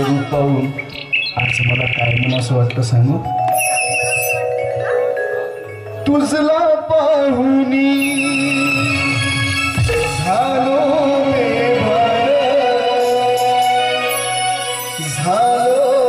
हे रूप पाहून आज मला काय म्हणून असं वाटतं सांगू? तुझला पाहुनी झालो झालो